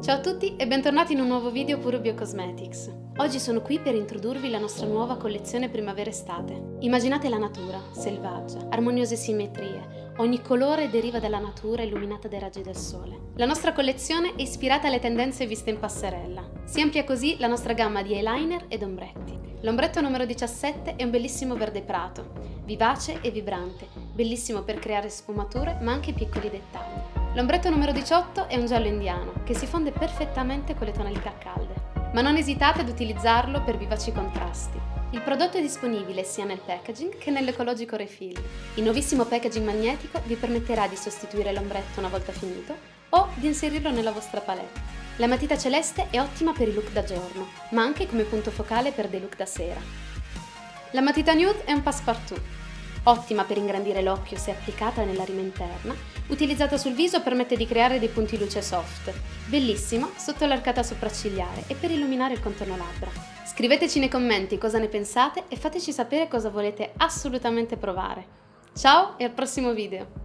Ciao a tutti e bentornati in un nuovo video Puro Biocosmetics. Oggi sono qui per introdurvi la nostra nuova collezione primavera-estate. Immaginate la natura, selvaggia, armoniose simmetrie, ogni colore deriva dalla natura illuminata dai raggi del sole. La nostra collezione è ispirata alle tendenze viste in passerella. Si amplia così la nostra gamma di eyeliner ed ombretti. L'ombretto numero 17 è un bellissimo verde prato, vivace e vibrante, bellissimo per creare sfumature ma anche piccoli dettagli. L'ombretto numero 18 è un giallo indiano che si fonde perfettamente con le tonalità calde. Ma non esitate ad utilizzarlo per vivaci contrasti. Il prodotto è disponibile sia nel packaging che nell'ecologico refill. Il nuovissimo packaging magnetico vi permetterà di sostituire l'ombretto una volta finito o di inserirlo nella vostra palette. La matita celeste è ottima per i look da giorno, ma anche come punto focale per dei look da sera. La matita nude è un passepartout Ottima per ingrandire l'occhio se applicata nella rima interna, utilizzata sul viso permette di creare dei punti luce soft. Bellissima sotto l'arcata sopraccigliare e per illuminare il contorno labbra. Scriveteci nei commenti cosa ne pensate e fateci sapere cosa volete assolutamente provare. Ciao e al prossimo video!